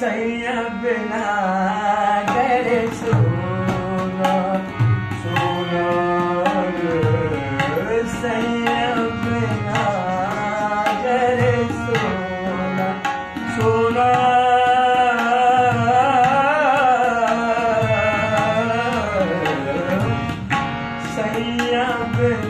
सैया बिना करे सोना सोना सैया बिना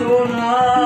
সোনা